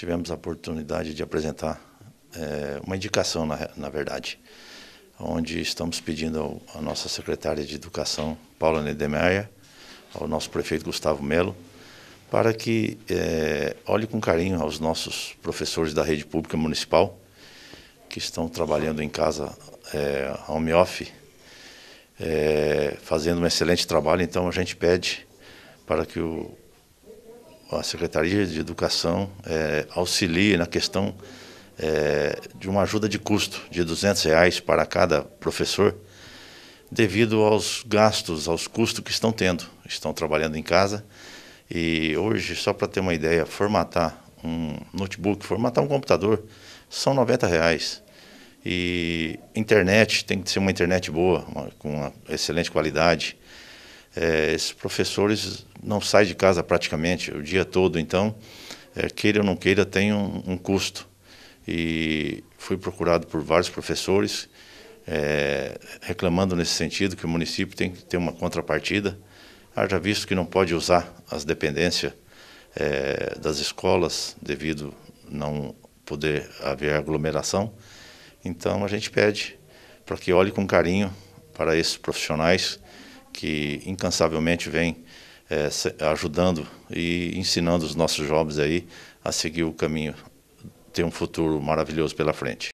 tivemos a oportunidade de apresentar é, uma indicação, na, na verdade, onde estamos pedindo à nossa secretária de Educação, Paula Nedemeyer, ao nosso prefeito Gustavo Melo, para que é, olhe com carinho aos nossos professores da rede pública municipal, que estão trabalhando em casa é, home office, é, fazendo um excelente trabalho. Então a gente pede para que o, a Secretaria de Educação é, auxilie na questão é, de uma ajuda de custo de 200 reais para cada professor, devido aos gastos, aos custos que estão tendo. Estão trabalhando em casa e hoje, só para ter uma ideia, formatar um notebook, formatar um computador, são 90 reais. E internet, tem que ser uma internet boa, uma, com uma excelente qualidade. É, esses professores não saem de casa praticamente o dia todo, então, é, queira ou não queira, tem um, um, custo. E fui procurado por vários professores, é, reclamando nesse sentido que o município tem que ter uma contrapartida, haja visto que não pode usar as dependências é, das escolas devido não poder haver aglomeração. Então a gente pede para que olhe com carinho para esses profissionais que incansavelmente vêm é, ajudando e ensinando os nossos jovens aí a seguir o caminho, ter um futuro maravilhoso pela frente.